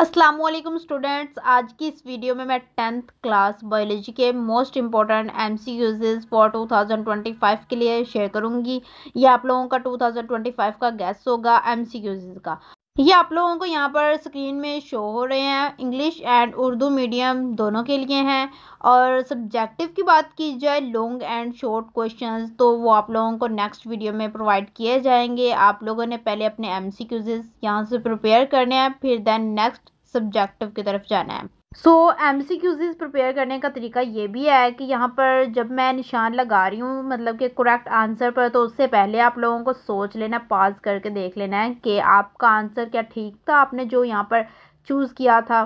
Aslam students आज की इस वीडियो में मैं टेंथ क्लास बायोलॉजी के most important M C Qs for 2025 के लिए शेयर करूँगी। ये आप लोगों का 2025 का गैस होगा एम सी का। ये आप लोगों को यहाँ पर स्क्रीन में शो हो रहे हैं। इंग्लिश एंड उर्दू मीडियम दोनों के लिए हैं। और सब्जेक्टिव की बात की जाए लॉन्ग एंड शॉर्ट क्वेश्चंस तो वो आप लोगों को नेक्स्ट वीडियो में प्रोवाइड किए जाएँगे। आप लोगों ने पहले अपने एम सी यहाँ से प्रिपेयर करने हैं, फिर देन नेक्स्ट सब्जेक्टिव की तरफ़ जाना है। So M C Qs prepare करने का तरीका ये भी है कि यहाँ पर जब मैं निशान लगा रही हूँ मतलब कि करेक्ट आंसर पर तो उससे पहले आप लोगों को सोच लेना पास करके देख लेना है कि आपका आंसर क्या ठीक था, आपने जो यहाँ पर चूज़ किया था।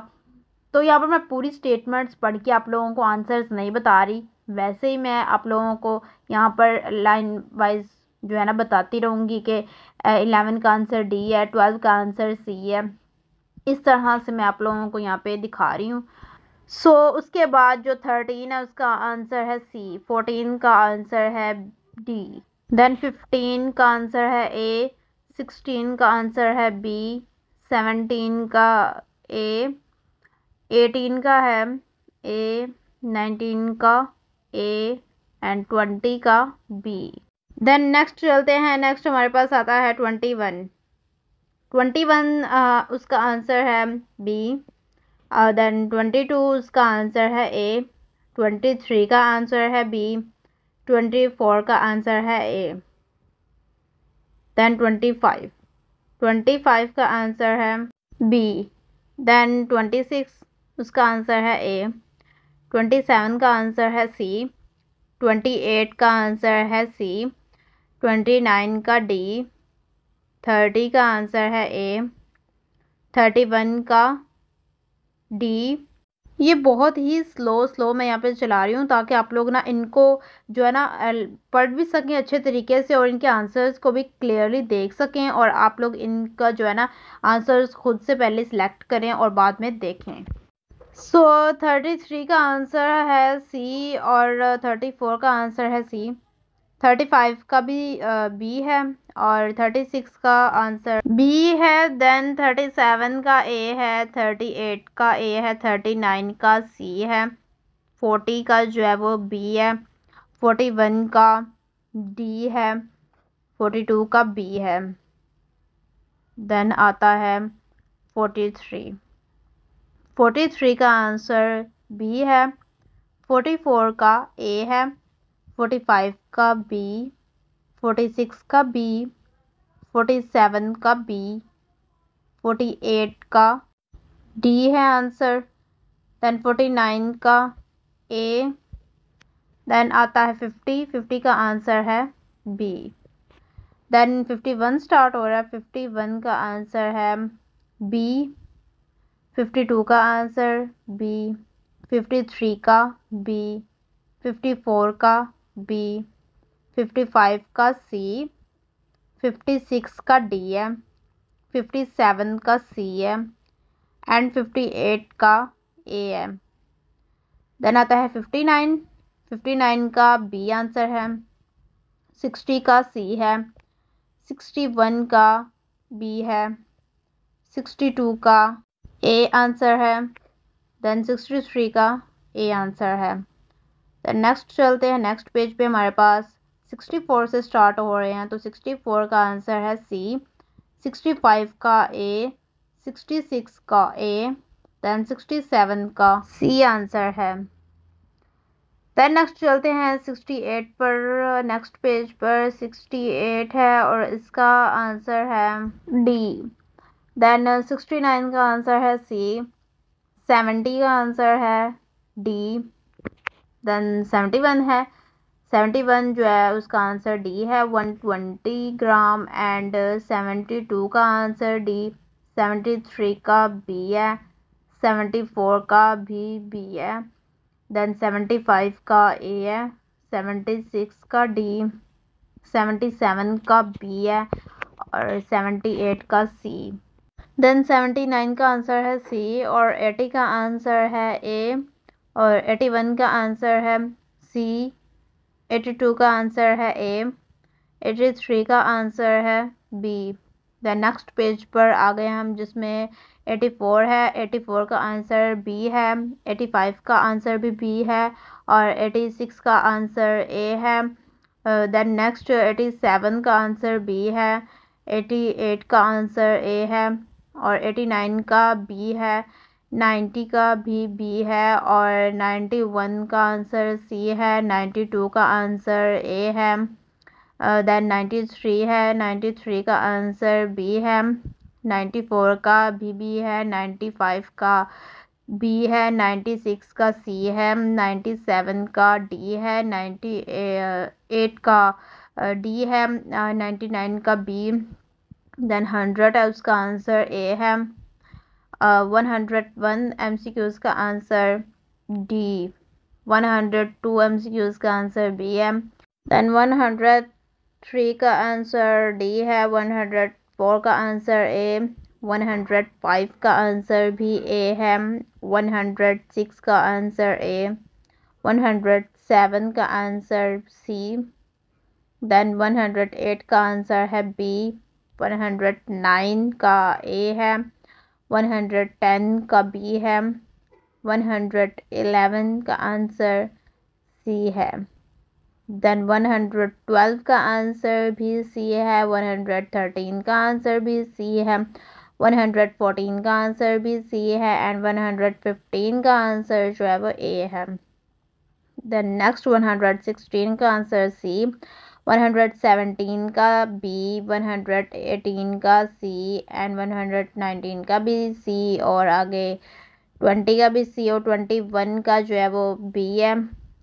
तो यहाँ पर मैं पूरी स्टेटमेंट्स पढ़ के आप लोगों को आंसर्स नहीं बता रही। वैसे ही मैं आप लोगों को यहाँ पर लाइन वाइज जो है ना बताती रहूँगी कि इलेवन का आंसर डी है ट्वेल्व का आंसर सी है। इस तरह से मैं आप लोगों को यहाँ पे दिखा रही हूँ। सो so, उसके बाद जो थर्टीन है उसका आंसर है सी फोर्टीन का आंसर है डी देन फिफ्टीन का आंसर है ए सिक्सटीन का आंसर है बी सेवनटीन का ए एटीन का है ए नाइनटीन का ए एंड ट्वेंटी का बी देन नेक्स्ट चलते हैं नेक्स्ट हमारे पास आता है ट्वेंटी वन ट्वेंटी वन उसका आंसर है बी और देन ट्वेंटी टू उसका आंसर है ए, ट्वेंटी थ्री का आंसर है बी, ट्वेंटी फोर का आंसर है A then twenty five twenty five का आंसर है बी देन ट्वेंटी सिक्स उसका आंसर है ए, ट्वेंटी सेवन का आंसर है सी, ट्वेंटी एट का आंसर है सी, ट्वेंटी नाइन का डी थर्टी का आंसर है ए, थर्टी वन का डी। ये बहुत ही स्लो स्लो मैं यहाँ पे चला रही हूँ ताकि आप लोग ना इनको जो है ना पढ़ भी सकें अच्छे तरीके से और इनके आंसर्स को भी क्लियरली देख सकें और आप लोग इनका जो है ना आंसर्स खुद से पहले सिलेक्ट करें और बाद में देखें। सो, थर्टी थ्री का आंसर है सी और थर्टी फोर का आंसर है सी। थर्टी फाइव का भी बी है और थर्टी सिक्स का आंसर बी है देन थर्टी सेवन का ए है थर्टी एट का ए है थर्टी नाइन का सी है फोर्टी का जो है वो बी है फोर्टी वन का डी है फोर्टी टू का बी है देन आता है फोर्टी थ्री फोर्टी थ्री का आंसर बी है फोर्टी फोर का ए है फोर्टी फाइव का बी, फोर्टी सिक्स का बी, फोर्टी सेवन का बी, फोर्टी एट का डी है आंसर देन फोर्टी नाइन का ए देन आता है फिफ्टी फिफ्टी का आंसर है B then fifty one start हो रहा है, फिफ्टी वन का आंसर है बी, फिफ्टी टू का आंसर बी, फिफ्टी थ्री का बी, फिफ्टी फोर का बी फिफ्टी फाइव का सी फिफ्टी सिक्स का डी है फिफ्टी सेवन का सी है एंड फिफ्टी एट का ए है. देन आता है फिफ्टी नाइन फिफ्टी नाइन का बी आंसर है. सिक्सटी का सी है. सिक्सटी वन का बी है. सिक्सटी टू का ए आंसर है. देन सिक्सटी थ्री का ए आंसर है. नेक्स्ट चलते हैं नेक्स्ट पेज पे हमारे पास सिक्सटी फोर से स्टार्ट हो रहे हैं तो सिक्सटी फोर का आंसर है सी सिक्सटी फाइव का ए सिक्सटी सिक्स का ए दैन सिक्सटी सेवन का सी आंसर है। दैन नेक्स्ट चलते हैं सिक्सटी एट पर नेक्स्ट पेज पर सिक्सटी एट है और इसका आंसर है डी दैन सिक्सटी नाइन का आंसर है सी सेवेंटी का आंसर है डी देन सेवेंटी वन है। सेवेंटी वन जो है, उसका आंसर डी है, one twenty gram and seventy two का आंसर डी, सेवेंटी थ्री का बी है, सेवेंटी फोर का भी बी है, देन सेवेंटी फाइव का ए है, सेवेंटी सिक्स का डी, सेवेंटी सेवन का बी है और सेवेंटी एट का सी। देन सेवेंटी नाइन का आंसर है सी और एटी का आंसर है ए। और एटी वन का आंसर है सी एटी टू का आंसर है ए एटी थ्री का आंसर है बी द नेक्स्ट पेज पर आ गए हम, जिसमें एटी फोर है एटी फोर का आंसर बी है एटी फाइव का आंसर भी बी है और एटी सिक्स का आंसर ए है. देन नेक्स्ट एटी सेवन का आंसर बी है एटी एट का आंसर ए है और एटी नाइन का बी है. नाइन्टी का भी बी है और नाइन्टी वन का आंसर सी है, नाइन्टी टू का आंसर ए है देन नाइन्टी थ्री है, नाइन्टी थ्री का आंसर बी है, नाइन्टी फोर का भी बी है, नाइन्टी फाइव का बी है, नाइन्टी सिक्स का सी है, नाइन्टी सेवन का डी है, नाइन्टी एट का डी है नाइन्टी नाइन का बी देन हंड्रेड है, उसका आंसर ए है। One hundred one M C Qs का answer D one hundred two MCQs का आंसर बी है. देन वन हंड्रेड थ्री का आंसर डी है वन हंड्रेड फोर का answer A one hundred five का आंसर भी A है वन हंड्रेड सिक्स का answer A one hundred seven का answer C then one hundred eight का आंसर है बी वन हंड्रेड नाइन का ए है. वन हंड्रेड टेन का बी है, वन हंड्रेड एलेवन का आंसर सी है, देन 112 का आंसर भी सी है 113 का आंसर भी सी है 114 का आंसर भी सी है एंड 115 का आंसर जो है वो ए है। देन नेक्स्ट 116 का आंसर सी 117 का, बी 118 का, सी एंड 119 का भी सी और आगे 20 का भी सी और 21 का जो है वो बी है।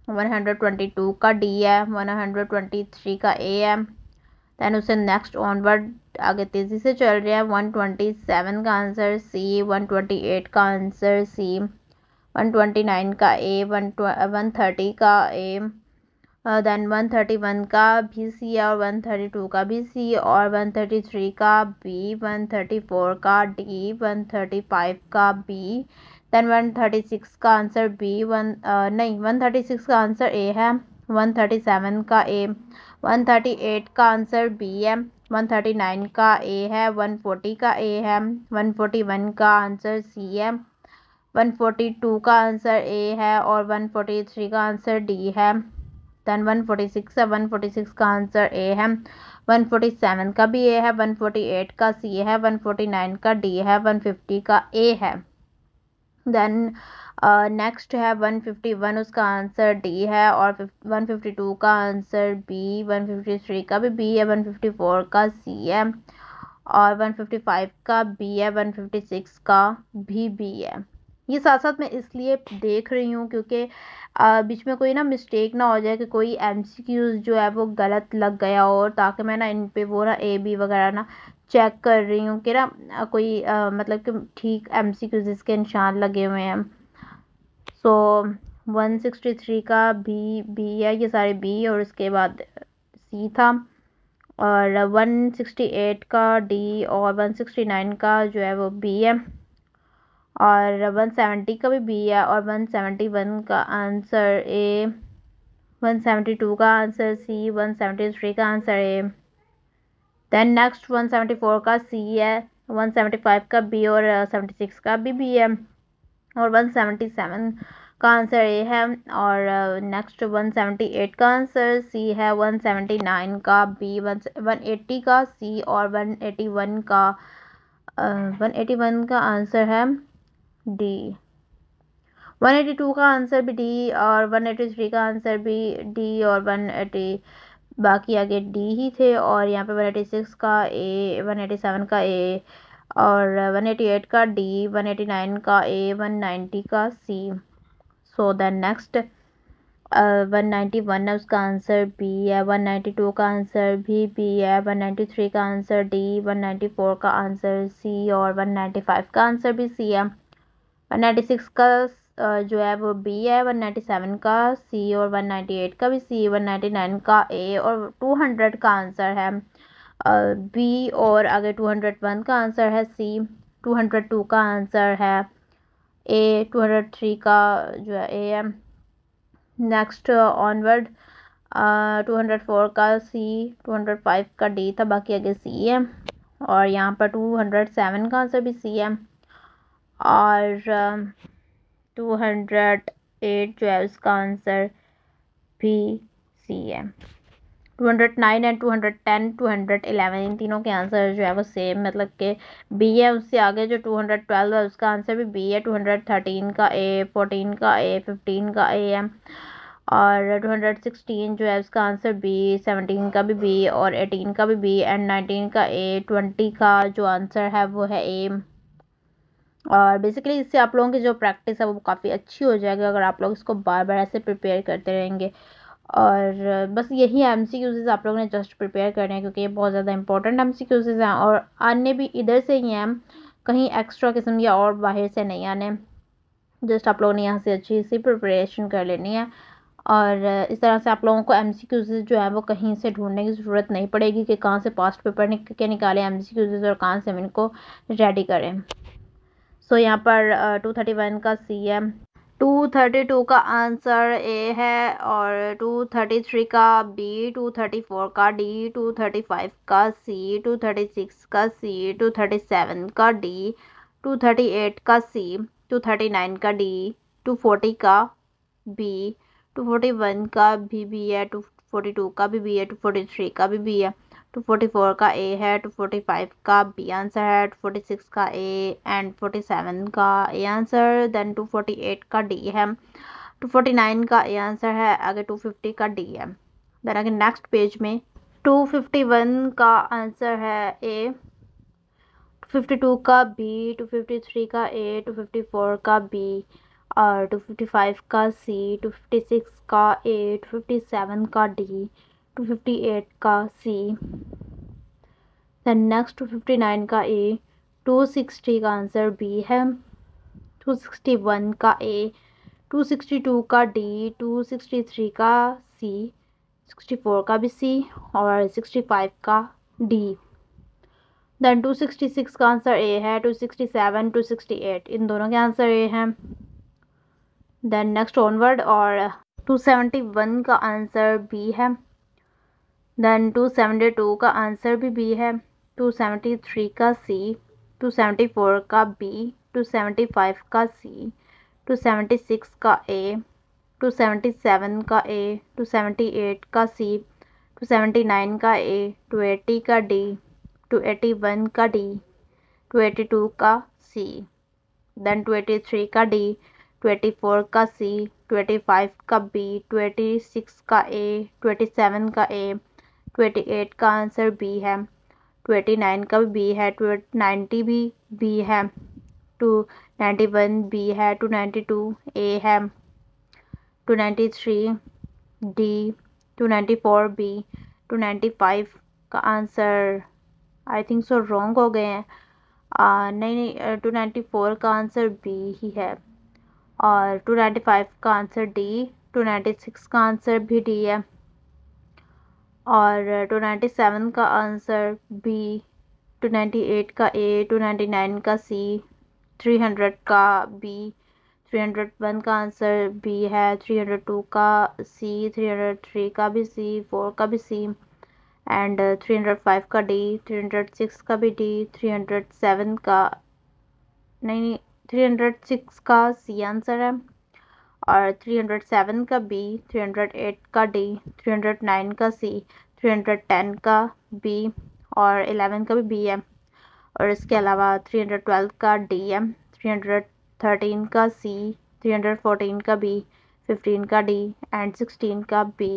वन हंड्रेड ट्वेंटी टू का डी है, वन हंड्रेड ट्वेंटी थ्री का ए है। दैन उसे नेक्स्ट ऑनवर्ड आगे तेज़ी से चल रहे हैं। वन ट्वेंटी सेवन का answer C one twenty eight का answer C one twenty nine का ए वन वन थर्टी का A then one thirty one का भी सी और वन थर्टी टू का भी सी और वन थर्टी थ्री का बी वन थर्टी फोर का डी वन थर्टी फाइव का B then one thirty six का आंसर बी वन नहीं वन थर्टी सिक्स का आंसर ए है वन थर्टी सेवन का ए वन थर्टी एट का answer B है वन थर्टी नाइन का ए है वन फोर्टी का ए है वन फोर्टी वन का आंसर सी है वन फोर्टी टू का आंसर ए है और वन फोर्टी थ्री का आंसर डी है। दैन वन फोर्टी सिक्स है वन फोर्टी सिक्स का आंसर ए है वन फोर्टी सेवन का भी ए है वन फोर्टी एट का सी है वन फोर्टी नाइन का डी है वन फिफ्टी का ए है। देन नेक्स्ट है वन फिफ्टी वन उसका आंसर डी है और वन फिफ्टी टू का answer B one fifty three का भी बी है वन फिफ्टी फोर का सी है और वन फिफ्टी फाइव का बी है वन फिफ्टी सिक्स का भी बी है। ये साथ साथ मैं इसलिए देख रही हूँ क्योंकि बीच में कोई ना मिस्टेक ना हो जाए कि कोई एम जो है वो गलत लग गया हो ताकि मैं ना इन पे वो ना ए बी वगैरह ना चेक कर रही हूँ कि ना कोई आ, मतलब कि ठीक एम सी इसके निशान लगे हुए हैं। सो वन सिक्सटी थ्री का बी बी है ये सारे बी और इसके बाद सी था। और वन सिक्सटी एट का डी और वन सिक्सटी नाइन का जो है वो बी है। और वन सेवेंटी का भी बी है और वन सेवेंटी वन का answer A one seventy two का answer C one seventy three का answer A then next one seventy four का सी है वन सेवेंटी फाइव का बी और सेवेंटी uh, सिक्स का भी बी है. और वन सेवेंटी सेवन का आंसर ए है और नेक्स्ट वन सेवेंटी एट का आंसर सी है वन सेवेंटी नाइन का बी वन वन एट्टी का सी और वन एटी वन का वन एटी वन का आंसर है. डी वन एटी टू का आंसर भी डी और वन एटी थ्री का आंसर भी डी और वन एटी बाकी आगे डी ही थे और यहाँ पे वन एटी सिक्स का ए वन एटी सेवन का ए और वन एटी एट का डी वन एटी नाइन का ए वन नाइन्टी का C so then next one ninety one है, उसका आंसर बी है वन नाइन्टी टू का आंसर भी बी है वन नाइन्टी थ्री का answer D one ninety four का आंसर सी और वन नाइन्टी फाइव का आंसर भी सी है। वन नाइन्टी सिक्स का जो है वो बी है वन नाइन्टी सेवन का सी और वन नाइन्टी एट का भी सी वन नाइन्टी नाइन का ए और टू हंड्रेड का आंसर है। बी और आगे टू हंड्रेड वन का आंसर है सी टू हंड्रेड टू का आंसर है। ए टू हंड्रेड थ्री का जो है ए है। Next onward two hundred four का सी टू हंड्रेड फाइव का डी था, बाकी आगे सी है। और यहाँ पर टू हंड्रेड सेवन का आंसर भी सी है। और टू हंड्रेड एट जो है उसका आंसर भी सी है। Two hundred nine and two hundred ten two hundred eleven इन तीनों के आंसर जो है वो सेम मतलब कि बी है, उससे आगे जो टू हंड्रेड ट्वेल्व है, उसका आंसर भी बी है। टू हंड्रेड थर्टीन का ए फोर्टीन का ए फिफ्टीन का ए है। और टू हंड्रेड सिक्सटीन जो है, उसका आंसर बी सेवनटीन का भी बी और एटीन का भी बी एंड नाइनटीन का ए ट्वेंटी का जो आंसर है वो है ए और बेसिकली इससे आप लोगों की जो प्रैक्टिस है वो काफ़ी अच्छी हो जाएगी अगर आप लोग इसको बार बार ऐसे प्रिपेयर करते रहेंगे। और बस यही एम सी क्यूज़ आप लोगों ने जस्ट प्रिपेयर करने हैं क्योंकि ये बहुत ज़्यादा इंपॉर्टेंट एम सी क्यूज़ हैं और आने भी इधर से ही हैं। कहीं एक्स्ट्रा किस्म या और बाहर से नहीं आने। जस्ट आप लोगों ने यहाँ से अच्छी सी प्रिपरेशन कर लेनी है। और इस तरह से आप लोगों को एम सी क्यूज़ जो है वो कहीं से ढूँढने की ज़रूरत नहीं पड़ेगी कि कहाँ से पास्ट पेपर निक, के निकालें एम सी क्यूज़ और कहाँ से हम इनको रेडी करें। सो so, यहाँ पर टू थर्टी वन का सी है टू थर्टी टू का आंसर ए है और टू थर्टी थ्री का बी टू थर्टी फोर का डी टू थर्टी फाइव का सी टू थर्टी सिक्स का सी टू थर्टी सेवन का डी टू थर्टी एट का सी टू थर्टी नाइन का डी टू फोर्टी का बी टू फोर्टी वन का भी B है टू फोर्टी टू का भी बी है टू फोर्टी थ्री का भी बी है टू फोर्टी फोर का ए है, टू फोर्टी फाइव का बी आंसर है, टू फोर्टी सिक्स का ए एंड फोर्टी सेवन का A answer then two forty eight का डी है, टू फोर्टी नाइन का ए आंसर है, आगे टू फिफ्टी का डी है। देन आगे नेक्स्ट पेज में टू फिफ्टी वन का आंसर है ए टू फिफ्टी टू का बी टू फिफ्टी थ्री का ए टू फिफ्टी फोर का बी और टू फिफ्टी फाइव का सी टू फिफ्टी सिक्स का ए टू फिफ्टी सेवन का डी टू फिफ्टी एट का C. Then next two fifty nine का A. Two sixty का answer B है। Two sixty one का ए। टू सिक्सटी टू का D. Two sixty three का C. Sixty four का भी सी और सिक्सटी फाइव का D. Then two sixty six का आंसर ए है। Two sixty seven, two sixty eight इन दोनों के आंसर ए हैं। देन नेक्स्ट ऑनवर्ड और टू सेवेंटी वन का आंसर बी है। देन टू सेवेंटी टू का आंसर भी बी है टू सेवेंटी थ्री का सी टू सेवेंटी फोर का बी टू सेवेंटी फाइव का सी टू सेवेंटी सिक्स का ए टू सेवेंटी सेवन का ए टू सेवेंटी एट का सी टू सेवेंटी नाइन का ए टू एटी का D two eighty one का D two eighty two का C then two eighty three का D two eighty four का C two eighty five का B two eighty six का A two eighty seven का A twenty eight का answer B है, twenty nine का भी बी है नाइन्टी भी बी है टू नाइन्टी वन बी है टू नाइन्टी टू ए है two ninety three D two ninety four B two ninety five का answer I think so wrong हो गए हैं। नहीं नहीं टू नाइन्टी फोर का आंसर बी ही है और टू नाइन्टी फाइव का answer D two ninety six का आंसर भी डी है। और टू नाइन्टी सेवन का answer B two ninety eight का ए टू नाइन्टी नाइन का सी थ्री हंड्रेड का बी थ्री हंड्रेड वन का आंसर बी है, थ्री हंड्रेड टू का सी थ्री हंड्रेड थ्री का भी सी फोर का भी C and three hundred five का डी थ्री हंड्रेड सिक्स का भी डी थ्री हंड्रेड सेवन का, नहीं थ्री हंड्रेड सिक्स का सी आंसर है। और 307 का बी 308 का डी 309 का सी 310 का बी और 11 का भी बी है और इसके अलावा 312 का डी एम 313 का सी 314 का बी 15 का डी एंड 16 का बी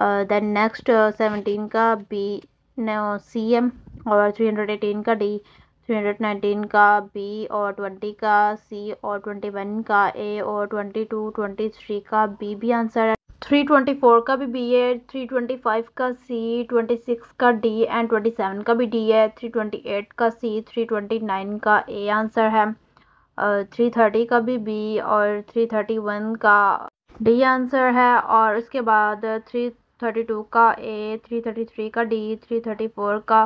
देन नेक्स्ट 17 का बी सी एम और 318 का डी थ्री हंड्रेड नाइनटीन का बी और ट्वेंटी का सी और ट्वेंटी वन का ए और ट्वेंटी टू ट्वेंटी थ्री का बी भी आंसर है. थ्री ट्वेंटी फोर का भी बी है थ्री ट्वेंटी फाइव का सी ट्वेंटी सिक्स का डी एंड ट्वेंटी सेवन का भी डी है. थ्री ट्वेंटी एट का सी थ्री ट्वेंटी नाइन का ए आंसर है. थ्री थर्टी का भी बी और थ्री थर्टी वन का डी आंसर है. और उसके बाद थ्री थर्टी टू का ए थ्री थर्टी थ्री का डी थ्री थर्टी फोर का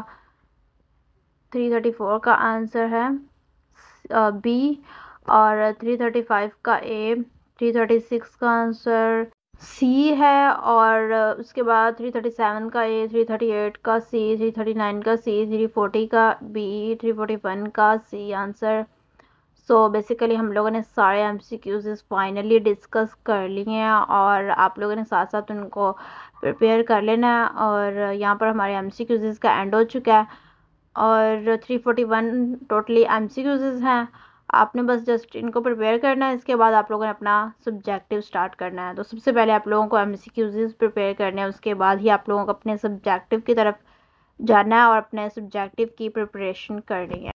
थ्री थर्टी फोर का आंसर है बी और थ्री थर्टी फाइव का ए थ्री थर्टी सिक्स का आंसर सी है और उसके बाद थ्री थर्टी सेवन का ए थ्री थर्टी एट का सी थ्री थर्टी नाइन का सी थ्री फोर्टी का बी थ्री फोर्टी वन का सी आंसर सो बेसिकली हम लोगों ने सारे M C Qs finally discuss कर लिए हैं और आप लोगों ने साथ साथ उनको प्रिपेयर कर लेना है और यहाँ पर हमारे एम सी क्यूज़ का एंड हो चुका है। और three forty one totally M C Qs हैं। आपने बस जस्ट इनको प्रिपेयर करना है, इसके बाद आप लोगों ने अपना सब्जेक्टिव स्टार्ट करना है। तो सबसे पहले आप लोगों को एम सी क्यूज़ प्रिपेयर करने हैं, उसके बाद ही आप लोगों को अपने सब्जेक्टिव की तरफ़ जाना है और अपने सब्जेक्टिव की प्रिपरेशन करनी है।